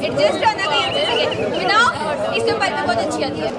Adjust ہونا کہیں سے اس کے اوپر بھی بہت اچھی آتی ہے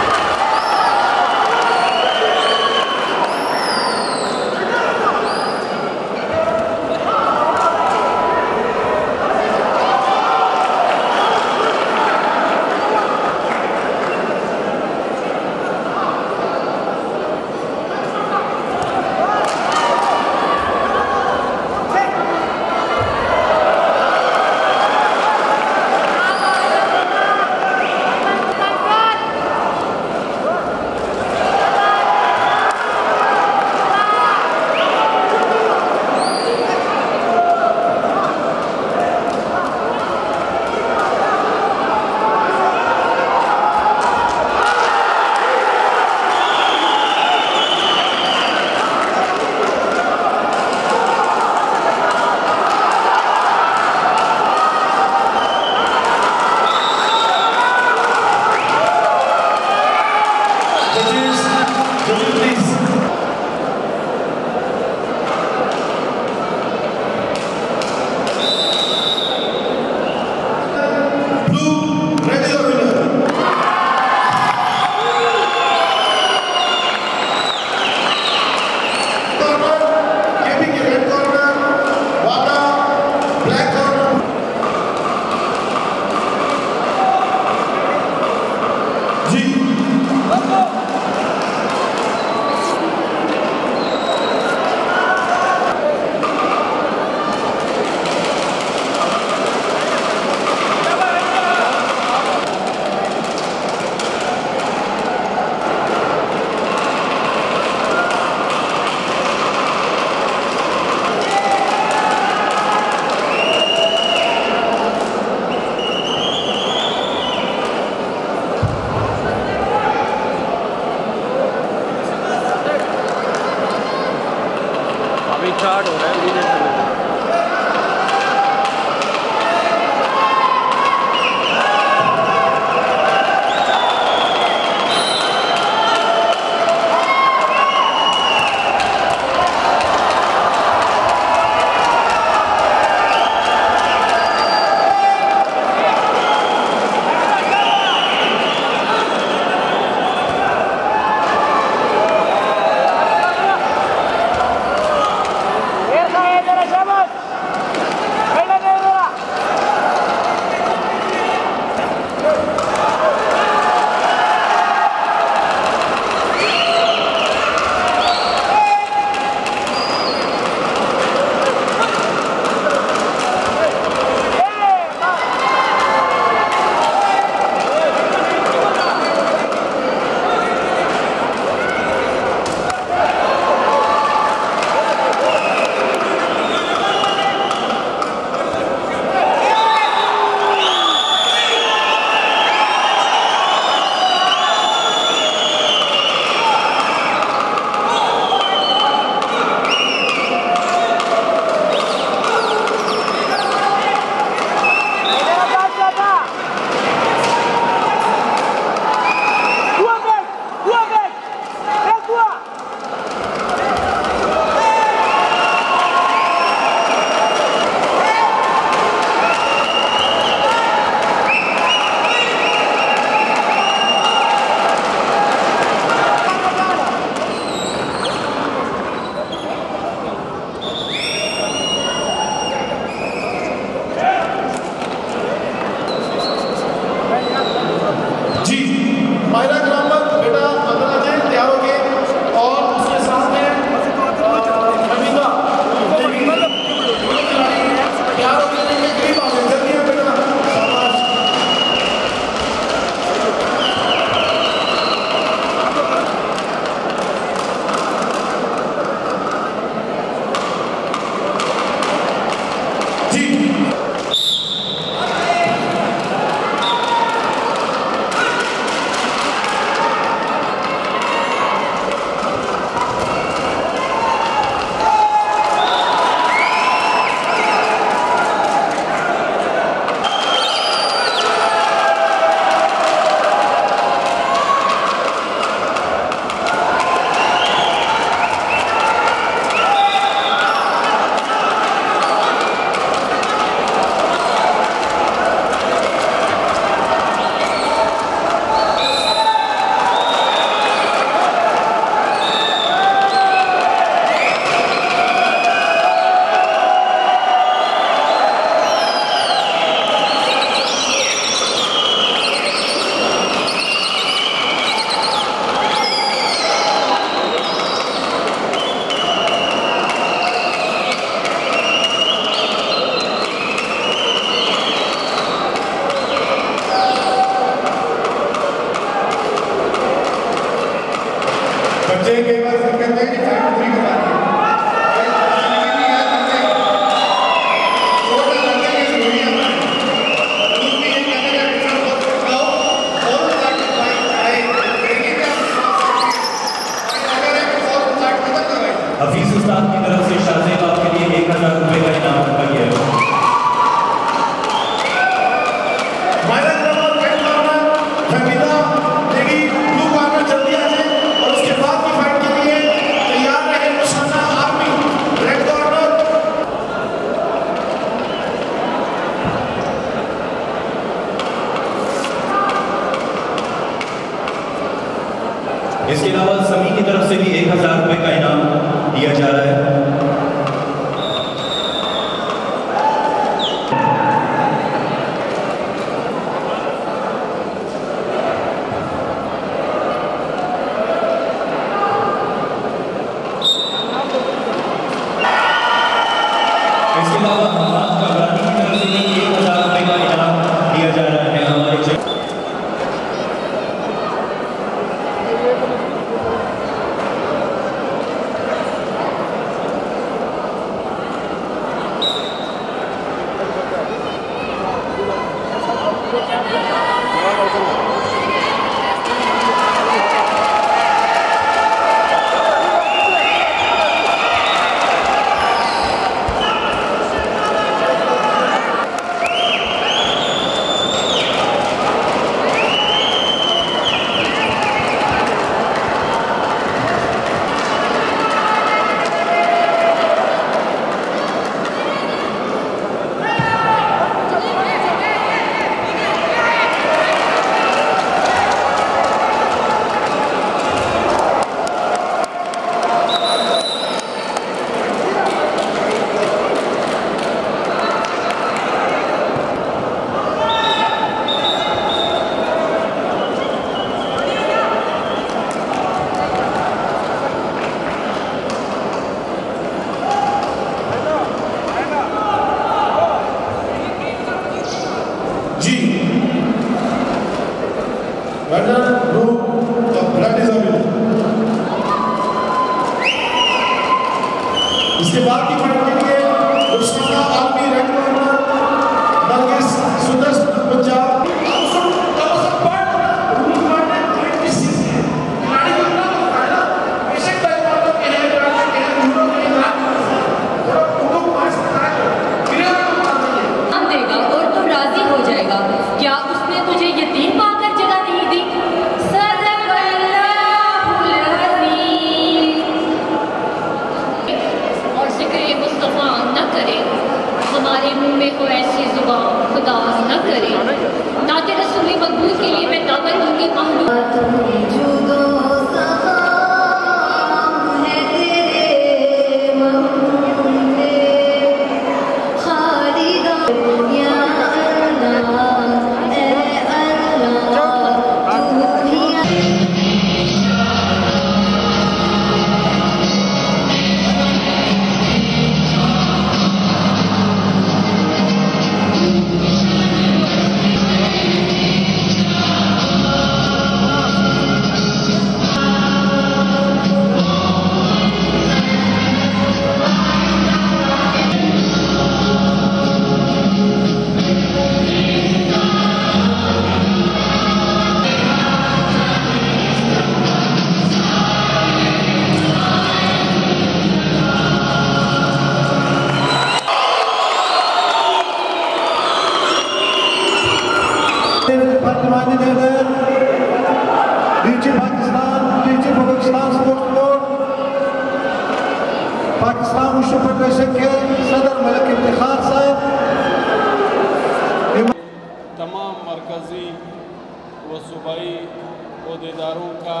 عہدیداروں کا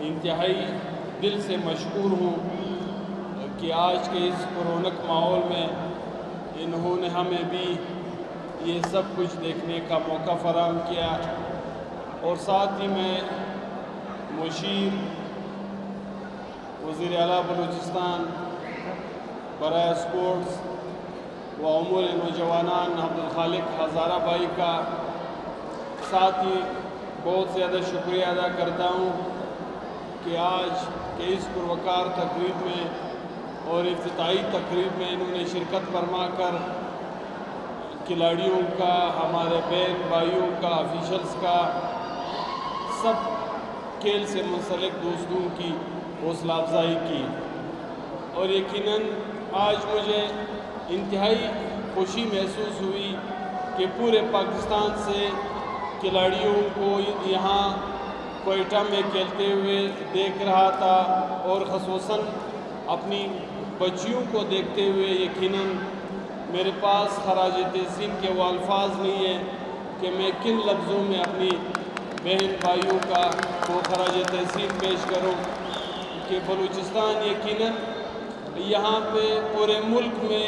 انتہائی دل سے مشکور ہوں کہ آج کے اس پرونک ماحول میں انہوں نے ہمیں بھی یہ سب کچھ دیکھنے کا موقع فراہم کیا اور ساتھ ہی میں مشیر وزیر اعلیٰ بلوچستان، برائے اسپورٹس و امور نوجوانان عبد الخالق ہزارہ بھائی کا، ساتھ ہی بہت زیادہ شکریہ ادا کرتا ہوں کہ آج کے اس پروکار تقریب میں اور افتتاحی تقریب میں انہوں نے شرکت فرما کر کھلاڑیوں کا، ہمارے بہن بھائیوں کا آفیشلز کا، سب کھیل سے منسلک دوستوں کی حوصلہ افزائی کی۔ اور یقیناً آج مجھے انتہائی خوشی محسوس ہوئی کہ پورے پاکستان سے کھلاڑیوں کو یہاں کوئٹہ میں کھیلتے ہوئے دیکھ رہا تھا اور خصوصاً اپنی بچیوں کو دیکھتے ہوئے یقیناً میرے پاس خراج تحسین کے وہ الفاظ نہیں ہیں کہ میں کن لفظوں میں اپنی بہن بھائیوں کا وہ خراج تحسین پیش کروں کہ بلوچستان یقیناً یہاں پہ پورے ملک میں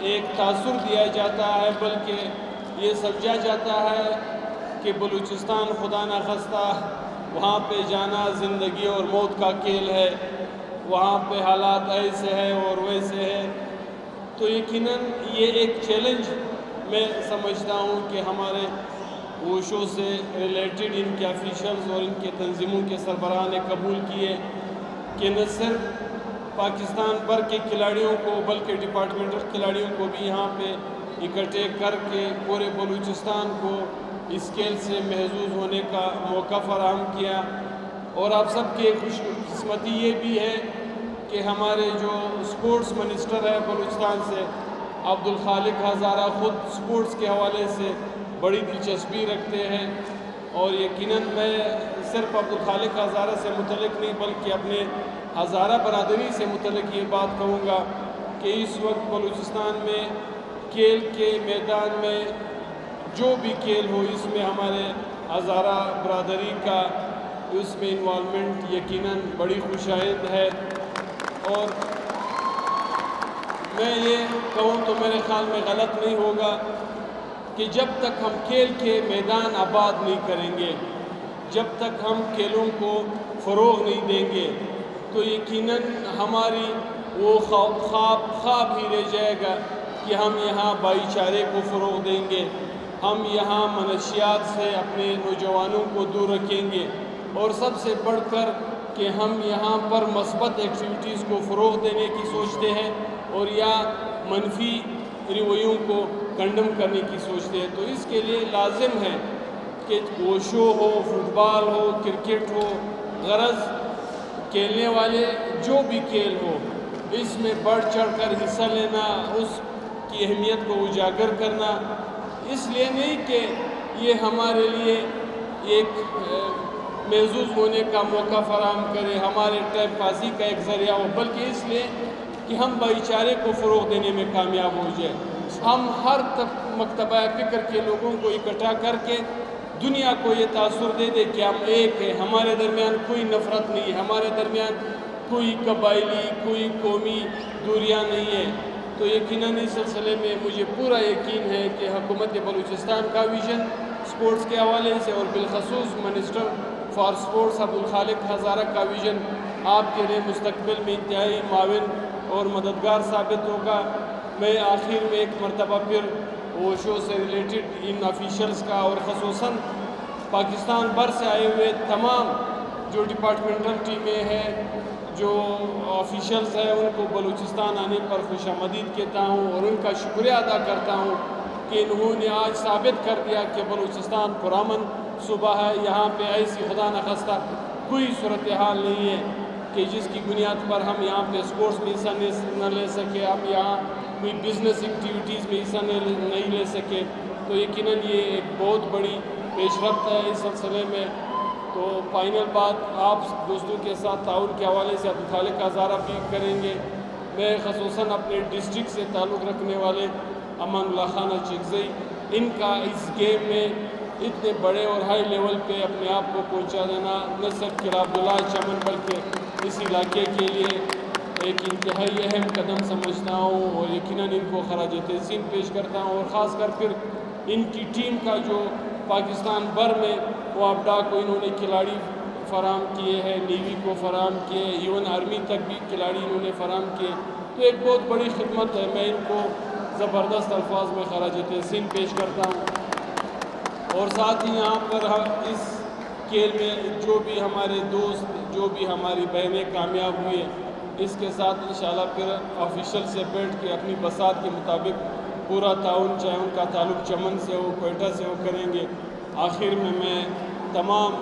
ایک تاثر دیا جاتا ہے، بلکہ یہ سمجھا جاتا ہے کہ بلوچستان خدا نہ وہاں پہ جانا زندگی اور موت کا کھیل ہے، وہاں پہ حالات ایسے ہیں اور ویسے ہیں۔ تو یقیناً یہ ایک چیلنج میں سمجھتا ہوں کہ ہمارے وشوں سے ریلیٹڈ ان کے افیشلز اور ان کے تنظیموں کے سربراہ نے قبول کیے کہ نہ صرف پاکستان بھر کے کھلاڑیوں کو، بلکہ ڈپارٹمنٹل کھلاڑیوں کو بھی یہاں پہ اکٹھے کر کے پورے بلوچستان کو اسکیل سے محظوظ ہونے کا موقع فراہم کیا اور آپ سب کے خوش قسمتی یہ بھی ہے کہ ہمارے جو اسپورٹس منسٹر ہے بلوچستان سے، عبدالخالق ہزارہ خود اسپورٹس کے حوالے سے بڑی دلچسپی رکھتے ہیں اور یقیناً میں صرف عبد الخالق ہزارہ سے متعلق نہیں بلکہ اپنے ہزارہ برادری سے متعلق یہ بات کہوں گا کہ اس وقت بلوچستان میں کھیل کے میدان میں جو بھی کھیل ہو، اس میں ہمارے ہزارہ برادری کا اس میں انوالومنٹ یقیناً بڑی خوشائد ہے۔ اور میں یہ کہوں تو میرے خیال میں غلط نہیں ہوگا کہ جب تک ہم کھیل کے میدان آباد نہیں کریں گے، جب تک ہم کھیلوں کو فروغ نہیں دیں گے، تو یقیناً ہماری وہ خواب خواب ہی رہ جائے گا کہ ہم یہاں بھائی چارے کو فروغ دیں گے۔ ہم یہاں منشیات سے اپنے نوجوانوں کو دور رکھیں گے اور سب سے بڑھ کر کہ ہم یہاں پر مثبت ایکٹیویٹیز کو فروغ دینے کی سوچتے ہیں اور یا منفی رویوں کو کنڈم کرنے کی سوچتے ہیں۔ تو اس کے لیے لازم ہے کہ وہ شو ہو فٹ بال ہو، کرکٹ ہو، غرض کھیلنے والے جو بھی کھیل ہو، اس میں بڑھ چڑھ کر حصہ لینا، اس کی اہمیت کو اجاگر کرنا اس لیے نہیں کہ یہ ہمارے لیے ایک محظوظ ہونے کا موقع فراہم کرے، ہمارے ٹائم پازی کا ایک ذریعہ ہو، بلکہ اس لیے کہ ہم بھائی چارے کو فروغ دینے میں کامیاب ہو جائے ہم ہر مکتبہ فکر کے لوگوں کو اکٹھا کر کے دنیا کو یہ تاثر دے دے کہ ہم ایک ہیں، ہمارے درمیان کوئی نفرت نہیں ہے، ہمارے درمیان کوئی قبائلی، کوئی قومی دوریاں نہیں ہے۔ تو یقیناً اس سلسلے میں مجھے پورا یقین ہے کہ حکومت بلوچستان کا ویژن سپورٹس کے حوالے سے اور بالخصوص minister for sports Abdul Khaliq Hazara کا ویژن آپ کے لیے مستقبل میں انتہائی معاون اور مددگار ثابت ہوگا۔ میں آخر میں ایک مرتبہ پھر وہ شو سے ریلیٹڈ ان آفیشلز کا اور خصوصاً پاکستان بھر سے آئے ہوئے تمام جو ڈپارٹمنٹل ٹیمیں ہیں جو آفیشلز ہیں ان کو بلوچستان آنے پر خوش آمدید کہتا ہوں اور ان کا شکریہ ادا کرتا ہوں کہ انہوں نے آج ثابت کر دیا کہ بلوچستان پرامن صوبہ ہے، یہاں پہ ایسی خدا نخستہ کوئی صورتحال نہیں ہے کہ جس کی بنیاد پر ہم یہاں پہ اسپورٹس میں حصہ نہ لے سکے، ہم یہاں کوئی بزنس ایکٹیویٹیز میں حصہ نہیں لے سکے۔ تو یقیناً یہ ایک بہت بڑی پیش رفت ہے اس سلسلے میں۔ تو فائنل بات آپ دوستوں کے ساتھ تعاون کے حوالے سے اب خالق کا اظہارہ بھی کریں گے۔ میں خصوصاً اپنے ڈسٹرک سے تعلق رکھنے والے امان اللہ خانہ چکزئی ان کا اس گیم میں اتنے بڑے اور ہائی لیول پہ اپنے آپ کو پہنچا دینا نہ صرف قلعہ عبداللہ چمن بلکہ اس علاقے کے لیے ایک انتہائی اہم قدم سمجھتا ہوں اور یقیناً ان کو خراج تحسین پیش کرتا ہوں اور خاص کر پھر ان کی ٹیم کا جو پاکستان بھر میں وہ کو انہوں نے کھلاڑی فراہم کیے ہیں، نیوی کو فراہم کیے ایون آرمی تک بھی کھلاڑی انہوں نے فراہم کیے تو ایک بہت بڑی خدمت ہے، میں ان کو زبردست الفاظ میں خراج تحسین پیش کرتا ہوں۔ اور ساتھ ہی یہاں پر ہم اس کھیل میں جو بھی ہمارے دوست، جو بھی ہماری بہنیں کامیاب ہوئی ہیں، اس کے ساتھ انشاءاللہ پھر آفیشل سے بیٹھ کے اپنی بسات کے مطابق پورا تعاون، چاہے ان کا تعلق چمن سے ہو، کوئٹہ سے ہو، کریں گے۔ آخر میں میں تمام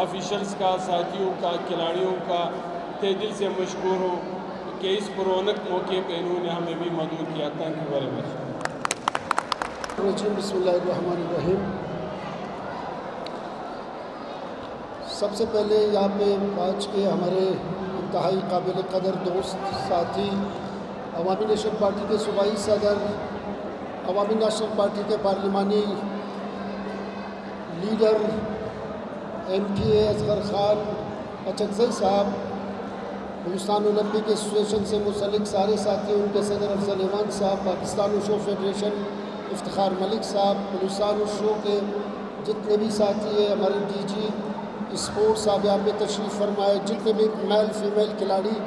آفیشلز کا، ساتھیوں کا، کھلاڑیوں کا تہ دل سے مشکور ہوں کہ اس پرونک موقع پہ انہوں نے ہمیں بھی مدعو کیا۔ تھینک یو ویری مچ بسم اللہ الرحمن الرحیم۔ سب سے پہلے یہاں پہ آج کے ہمارے انتہائی قابل قدر دوست، ساتھی، عوامی نیشنل پارٹی کے صوبائی صدر، عوامی نیشنل پارٹی کے پارلیمانی leader M P A Asghar Khan اچھا اچکزئی صاحب بلوچستان اولمپک ایسوسیشن سے منسلک سارے ساتھی، ان کے صدر افضل ایمان صاحب، پاکستان اشو فیڈریشن، افتخار ملک صاحب بلوچستان اشو کے جتنے بھی ساتھی ہیں، ہمارے ڈی جی اسپورٹس صاحب یہاں پہ تشریف فرمائے، جتنے بھی میل فیمیل کھلاڑی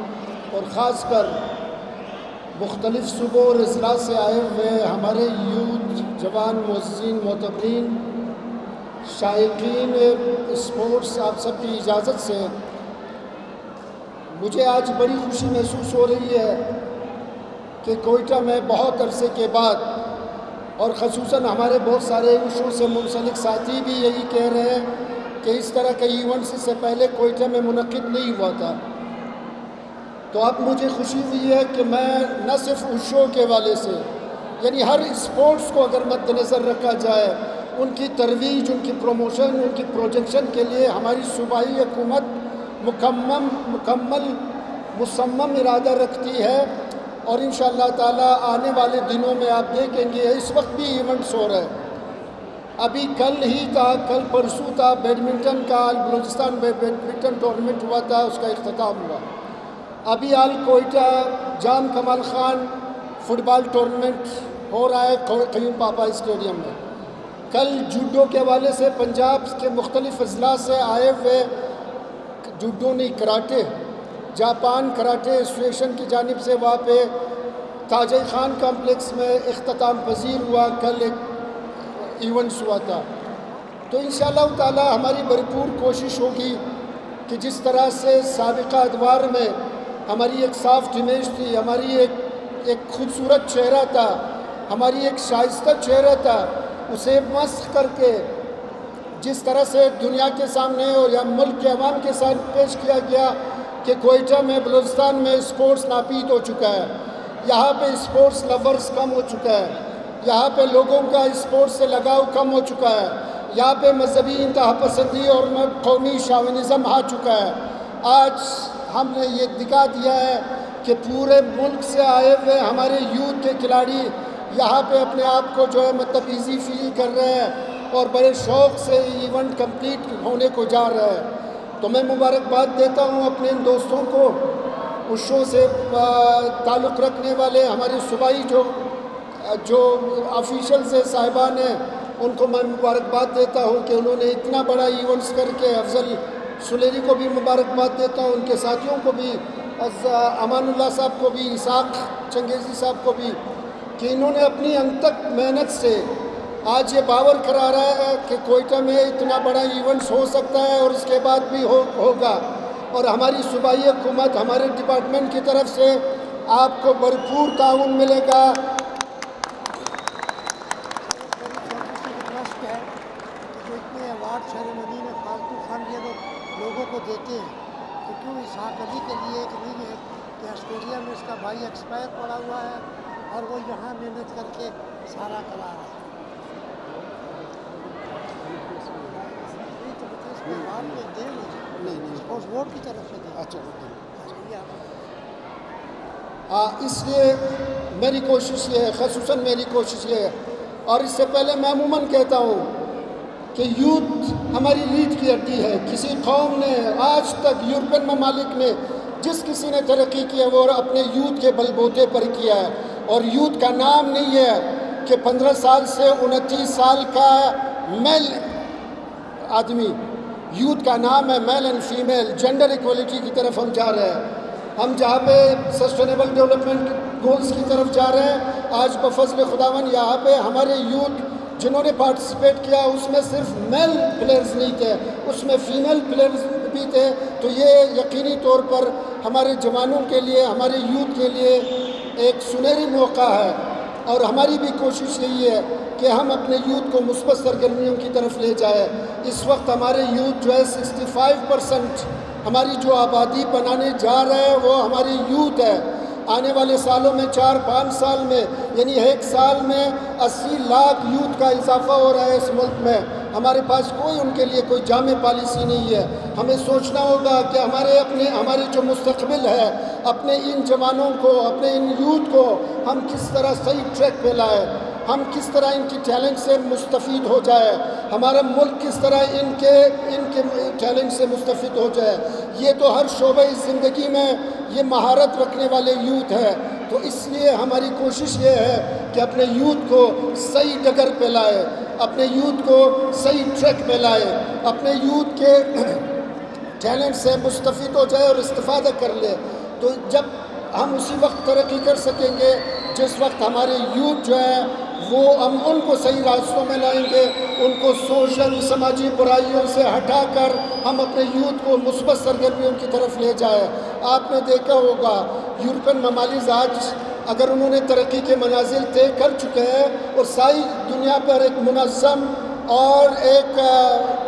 اور خاص کر مختلف صوبوں اور اضلاع سے آئے ہوئے ہمارے یوتھ جوان معززین معتبرین شائقین اسپورٹس آپ سب کی اجازت سے مجھے آج بڑی خوشی محسوس ہو رہی ہے کہ کوئٹہ میں بہت عرصے کے بعد اور خصوصاً ہمارے بہت سارے ایشو سے منسلک ساتھی بھی یہی کہہ رہے ہیں کہ اس طرح کے ایونٹس سے پہلے کوئٹہ میں منعقد نہیں ہوا تھا۔ تو اب مجھے خوشی ہوئی ہے کہ میں نہ صرف اس شو کے والے سے یعنی ہر اسپورٹس کو اگر مد نظر رکھا جائے ان کی ترویج، ان کی پروموشن ان کی پروجیکشن کے لیے ہماری صوبائی حکومت مکمل مکمل، مصمم ارادہ رکھتی ہے۔ اور ان شاء اللہ تعالیٰ آنے والے دنوں میں آپ دیکھیں گے، اس وقت بھی ایونٹس ہو رہے ہیں۔ ابھی کل ہی تھا، کل پرسوں تھا، بیڈمنٹن کا آل بلوچستان میں بیڈمنٹن ٹورنمنٹ ہوا تھا، اس کا اختتام ہوا۔ ابھی all Quetta, Jam Kamal Khan football tournament ہو رہا ہے قیوم پاپا اسٹیڈیم میں۔ کل جوڈو کے حوالے سے پنجاب کے مختلف اضلاع سے آئے ہوئے جوڈو نہیں کراٹے، جاپان کراٹے ایسوسیشن کی جانب سے وہاں پہ تاجہ خان کمپلیکس میں اختتام پذیر ہوا، کل ایک ایونٹس ہوا تھا۔ تو انشاءاللہ تعالی ہماری بھرپور کوشش ہوگی کہ جس طرح سے سابقہ ادوار میں ہماری ایک سافٹ امیج تھی، ہماری ایک ایک خوبصورت چہرہ تھا، ہماری ایک شائستہ چہرہ تھا اسے مسخ کر کے جس طرح سے دنیا کے سامنے اور یا ملک کے عوام کے ساتھ پیش کیا گیا کہ کوئٹہ میں، بلوچستان میں اسپورٹس ناپید ہو چکا ہے، یہاں پہ اسپورٹس لورز کم ہو چکا ہے، یہاں پہ لوگوں کا اسپورٹس سے لگاؤ کم ہو چکا ہے، یہاں پہ مذہبی انتہا پسندی اور قومی شاونزم آ چکا ہے۔ آج ہم نے یہ دکھا دیا ہے کہ پورے ملک سے آئے ہوئے ہمارے یوتھ کے کھلاڑی یہاں پہ اپنے آپ کو جو ہے مطلب ایزی فیل کر رہے ہیں اور بڑے شوق سے ایونٹ کمپلیٹ ہونے کو جا رہا ہے۔ تو میں مبارکباد دیتا ہوں اپنے ان دوستوں کو، اس شو سے تعلق رکھنے والے ہمارے صوبائی جو جو آفیشلز ہیں، صاحبان ہیں، ان کو میں مبارکباد دیتا ہوں کہ انہوں نے اتنا بڑا ایونٹس کر کے افضل سلیری کو بھی مبارکباد دیتا ہوں، ان کے ساتھیوں کو بھی امان اللہ صاحب کو بھی اساق چنگیزی صاحب کو بھی۔ کہ انہوں نے اپنی انت تک محنت سے آج یہ باور کرا رہا ہے کہ کوئٹہ میں اتنا بڑا ایونٹس ہو سکتا ہے اور اس کے بعد بھی ہوگا۔ اور ہماری صوبائی حکومت ہمارے ڈپارٹمنٹ کی طرف سے آپ کو بھرپور تعاون ملے گا۔ لوگوں کو دیتے ہیں تو کیوں اسحاق علی کے لیے ایک نہیں ہے کہ آسٹریلیا میں اس کا بھائی ایکسپائر پڑا ہوا ہے؟ اور وہ یہاں محنت کر کے سارا کرا رہا ہے۔ ہاں اس لیے میری کوشش یہ ہے خصوصاً میری کوشش یہ ہے۔ اور اس سے پہلے میں عموماً کہتا ہوں کہ یوتھ ہماری ریڑھ کی ہڈی ہے کسی قوم نے آج تک یورپین ممالک نے جس کسی نے ترقی کی ہے وہ اپنے یوتھ کے بل بوتے پر کیا ہے۔ اور یوتھ کا نام نہیں ہے کہ پندرہ سال سے انتیس سال کا میل آدمی یوتھ کا نام ہے male and female, gender equality کی طرف ہم جا رہے ہیں۔ ہم جہاں پہ سسٹینیبل ڈیولپمنٹ گولز کی طرف جا رہے ہیں، آج بفضل خداون یہاں پہ ہمارے یوتھ جنہوں نے پارٹیسپیٹ کیا، اس میں صرف میل پلیئرز نہیں تھے، اس میں فیمیل پلیئرز بھی تھے۔ تو یہ یقینی طور پر ہمارے جوانوں کے لیے، ہمارے یوتھ کے لیے ایک سنہری موقع ہے اور ہماری بھی کوشش یہی ہے کہ ہم اپنے یوتھ کو مثبت سرگرمیوں کی طرف لے جائیں۔ اس وقت ہمارے یوتھ جو ہے سکسٹی فائیو پرسنٹ ہماری جو آبادی بنانے جا رہے ہیں وہ ہماری یوتھ ہے۔ آنے والے سالوں میں، چار پانچ سال میں یعنی ایک سال میں اسی لاکھ یوتھ کا اضافہ ہو رہا ہے اس ملک میں۔ ہمارے پاس کوئی ان کے لیے کوئی جامع پالیسی نہیں ہے۔ ہمیں سوچنا ہوگا کہ ہمارے اپنے ہمارے جو مستقبل ہے، اپنے ان جوانوں کو، اپنے ان یوتھ کو ہم کس طرح صحیح ٹریک پہ لائیں۔ ہم کس طرح ان کی ٹیلنٹ سے مستفید ہو جائے؟ ہمارا ملک کس طرح ان کے ان کے ٹیلنٹ سے مستفید ہو جائے؟ یہ تو ہر شعبہ زندگی میں یہ مہارت رکھنے والے یوتھ ہے تو اس لیے ہماری کوشش یہ ہے کہ اپنے یوتھ کو صحیح ڈگر پہ لائے، اپنے یوتھ کو صحیح ٹریک پہ لائے، اپنے یوتھ کے ٹیلنٹ سے مستفید ہو جائے اور استفادہ کر لے۔ تو جب ہم اسی وقت ترقی کر سکیں گے، جس وقت ہمارے یوتھ جو ہے وہ ہم ان کو صحیح راستوں میں لائیں گے، ان کو سوشل، سماجی برائیوں سے ہٹا کر ہم اپنے یوتھ کو مثبت سرگرمیوں کی طرف لے جائیں۔ آپ نے دیکھا ہوگا، یورپین ممالک آج اگر انہوں نے ترقی کے منازل طے کر چکے ہیں اور ساری دنیا پر ایک منظم اور ایک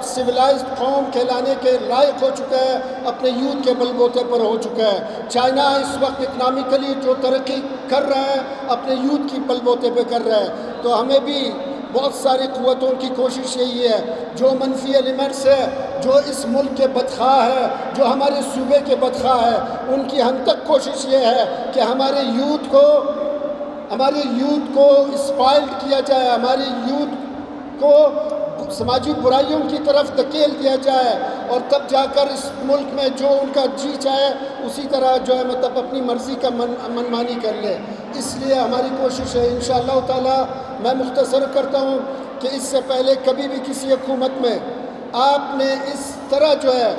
سویلائزڈ قوم کہلانے کے لائق ہو چکا ہے، اپنے یوتھ کے بل بوتے پر ہو چکا ہے۔ چائنا اس وقت اکنامکلی جو ترقی کر رہا ہے، اپنے یوتھ کی بل بوتے پہ کر رہا ہے۔ تو ہمیں بھی بہت ساری قوتوں کی کوشش یہی ہے۔ جو منفی ایلیمنٹس ہے، جو اس ملک کے بدخواہ ہے، جو ہمارے صوبے کے بدخواہ ہے، ان کی ہم تک کوشش یہ ہے کہ ہمارے یوتھ کو، ہمارے یوتھ کو اسپائلڈ کیا جائے، ہمارے یوتھ کو سماجی برائیوں کی طرف دھکیل دیا جائے اور تب جا کر اس ملک میں جو ان کا جی چاہے اسی طرح جو ہے مطلب اپنی مرضی کا من منمانی کر لے۔ اس لیے ہماری کوشش ہے، انشاءاللہ تعالی میں مختصر کرتا ہوں کہ اس سے پہلے کبھی بھی کسی حکومت میں آپ نے اس طرح جو ہے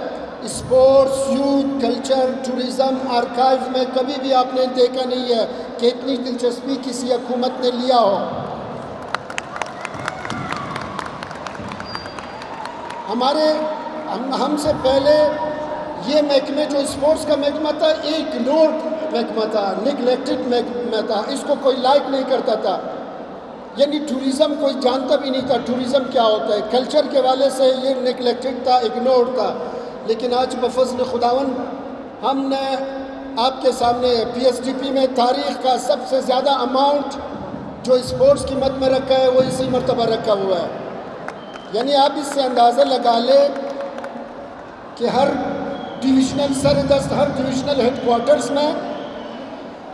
sports, youth, culture, tourism archive میں کبھی بھی آپ نے دیکھا نہیں ہے کہ اتنی دلچسپی کسی حکومت نے لیا ہو۔ ہمارے ہم ہم سے پہلے یہ محکمے جو اسپورٹس کا محکمہ تھا، ایک نور محکمہ تھا، نگلیکٹڈ محکمہ تھا، اس کو کوئی لائک نہیں کرتا تھا۔ یعنی ٹوریزم کوئی جانتا بھی نہیں تھا ٹوریزم کیا ہوتا ہے۔ کلچر کے والے سے یہ نگلیکٹڈ تھا اگنور تھا۔ لیکن آج بفضل خداون، ہم نے آپ کے سامنے پی ایس ڈی پی میں تاریخ کا سب سے زیادہ اماؤنٹ جو اسپورٹس کی مد میں رکھا ہے، وہ اسی مرتبہ رکھا ہوا ہے۔ یعنی آپ اس سے اندازہ لگا لیں کہ ہر ڈویژنل سردست ہر ڈویژنل ہیڈ کوارٹرز میں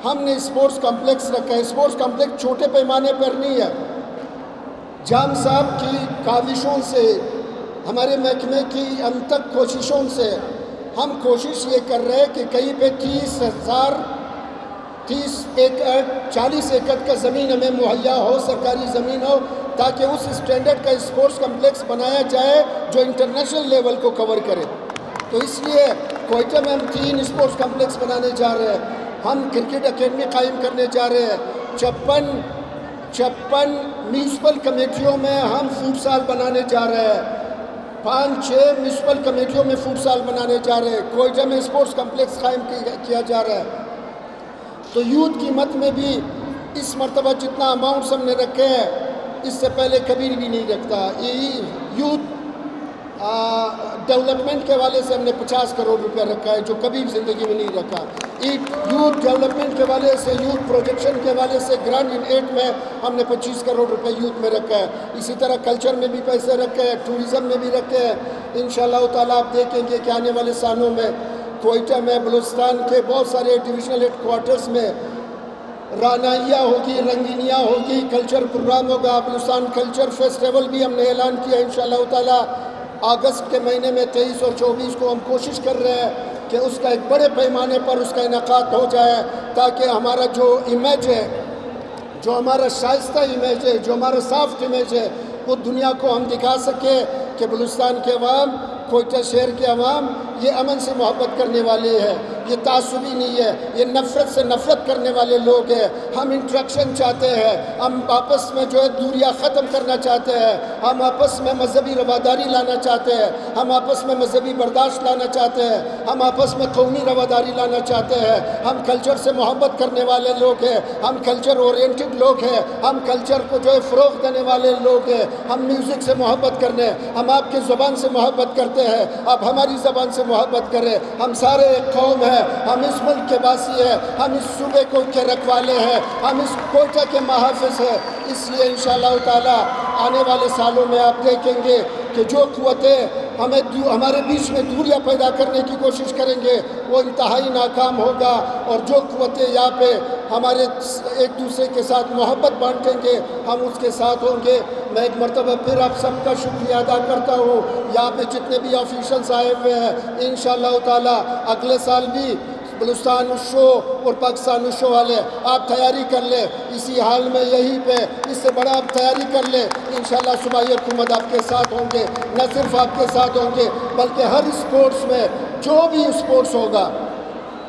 ہم نے اسپورٹس کمپلیکس رکھا ہے۔ اسپورٹس کمپلیکس چھوٹے پیمانے پر نہیں ہے۔ جام صاحب کی کاوشوں سے، ہمارے محکمے کی ان تک کوششوں سے ہم کوشش یہ کر رہے ہیں کہ کہیں پہ تیس ہزار، تیس ایکڑ چالیس ایکڑ کا زمین ہمیں مہیا ہو، سرکاری زمین ہو۔ تاکہ اس اسٹینڈرڈ کا اسپورٹس کمپلیکس بنایا جائے جو انٹرنیشنل لیول کو کور کرے۔ تو اس لیے کوئٹہ میں ہم تین اسپورٹس کمپلیکس بنانے جا رہے ہیں۔ ہم کرکٹ اکیڈمی قائم کرنے جا رہے ہیں۔ چپن چپن میونسپل کمیٹیوں میں ہم فوٹ سال بنانے جا رہے ہیں۔ پانچ، چھ میونسپل کمیٹیوں میں فوٹ سال بنانے جا رہے ہیں۔ کوئٹہ میں اسپورٹس کمپلیکس قائم کیا جا رہا ہے۔ تو یوتھ کی مت میں بھی اس مرتبہ جتنا اماؤنٹس ہم نے رکھے ہیں اس سے پہلے کبھی بھی نہیں رکھتا یہ یوتھ ڈیولپمنٹ کے حوالے سے ہم نے پچاس کروڑ روپیہ رکھا ہے جو کبھی زندگی میں نہیں رکھا۔ یوتھ ڈیولپمنٹ کے حوالے سے، یوتھ پروجیکشن کے حوالے سے گرانڈ ان ایٹ میں ہم نے پچیس کروڑ روپے یوتھ میں رکھا ہے۔ اسی طرح کلچر میں بھی پیسے رکھے ہیں، ٹوریزم میں بھی رکھے ہیں۔ انشاءاللہ تعالیٰ آپ دیکھیں گے کہ آنے والے سالوں میں کوئٹہ میں، بلوچستان کے بہت سارے ڈویژنل ہیڈ کوارٹرز میں رانائیاں ہوگی، رنگینیاں ہوگی کلچر پروگرام ہوگا بلوچستان کلچر فیسٹیول بھی ہم نے اعلان کیا، انشاءاللہ تعالیٰ اگست کے مہینے میں تیئیس اور چوبیس کو ہم کوشش کر رہے ہیں کہ اس کا ایک بڑے پیمانے پر اس کا انعقاد ہو جائے تاکہ ہمارا جو امیج ہے، جو ہمارا شائستہ امیج ہے، جو ہمارا صاف امیج ہے وہ دنیا کو ہم دکھا سکے کہ بلوچستان کے عوام، کوئٹہ شہر کے عوام یہ امن سے محبت کرنے والے ہیں۔ یہ تعصبی نہیں ہے، یہ نفرت سے نفرت کرنے والے لوگ ہیں۔ ہم انٹریکشن چاہتے ہیں، ہم آپس میں جو ہے دوریاں ختم کرنا چاہتے ہیں۔ ہم آپس میں مذہبی رواداری لانا چاہتے ہیں۔ ہم آپس میں مذہبی برداشت لانا چاہتے ہیں۔ ہم آپس میں قومی رواداری لانا چاہتے ہیں۔ ہم کلچر سے محبت کرنے والے لوگ ہیں۔ ہم کلچر اورینٹڈ لوگ ہیں۔ ہم کلچر کو جو ہے فروغ دینے والے لوگ ہیں۔ ہم میوزک سے محبت کرنے، ہم آپ کی زبان سے محبت کرتے ہیں۔ آپ ہماری زبان سے محبت کریں۔ ہم سارے ایک قوم ہیں۔ ہم اس ملک کے باسی ہیں، ہم اس صوبے کو کے رکھوالے ہیں، ہم اس کوئٹہ کے محافظ ہیں۔ اس لیے انشاءاللہ تعالی آنے والے سالوں میں آپ دیکھیں گے کہ جو قوتیں ہمیں ہمارے بیچ میں دوریاں پیدا کرنے کی کوشش کریں گے، وہ انتہائی ناکام ہوگا اور جو قوتیں یہاں پہ ہمارے ایک دوسرے کے ساتھ محبت بانٹیں گے، ہم اس کے ساتھ ہوں گے۔ میں ایک مرتبہ پھر آپ سب کا شکریہ ادا کرتا ہوں۔ یہاں پہ جتنے بھی آفیشلس آئے ہوئے ہیں، انشاءاللہ تعالی اگلے سال بھی بلوستان شو اور پاکستان شو والے آپ تیاری کر لیں اسی حال میں یہیں پہ اس سے بڑا آپ تیاری کر لیں انشاءاللہ صبح حکومت آپ کے ساتھ ہوں گے، نہ صرف آپ کے ساتھ ہوں گے، بلکہ ہر اسپورٹس میں جو بھی اسپورٹس ہوگا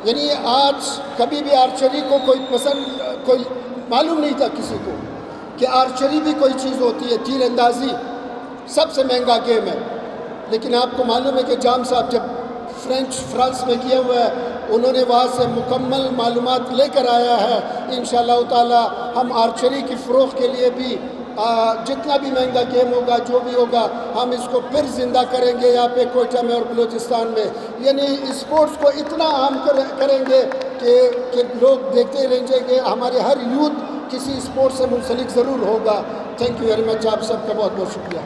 یعنی آج کبھی بھی آرچری کو کوئی پسند، کوئی معلوم نہیں تھا کسی کو کہ آرچری بھی کوئی چیز ہوتی ہے، تیر اندازی، سب سے مہنگا گیم ہے۔ لیکن آپ کو معلوم ہے کہ جام صاحب جب فرینچ، فرانس میں کیا ہوا ہے انہوں نے وہاں سے مکمل معلومات لے کر آیا ہے۔ انشاءاللہ تعالی ہم آرچری کی فروغ کے لیے بھی جتنا بھی مہنگا گیم ہوگا، جو بھی ہوگا، ہم اس کو پھر زندہ کریں گے یہاں پہ کوئٹہ میں اور بلوچستان میں۔ یعنی اسپورٹس کو اتنا عام کریں گے کہ کہ لوگ دیکھتے رہیں گے۔ کہ ہمارے ہر یوتھ کسی اسپورٹ سے منسلک ضرور ہوگا۔ تھینک یو ویری مچ آپ سب کا بہت بہت شکریہ۔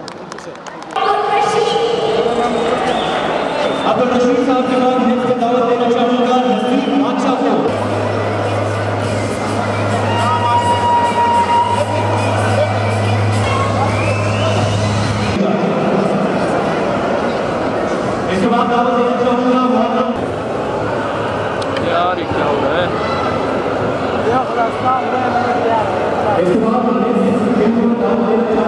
عبد الرشید صاحب کے بعد کو دعوت دینا اس کے بعد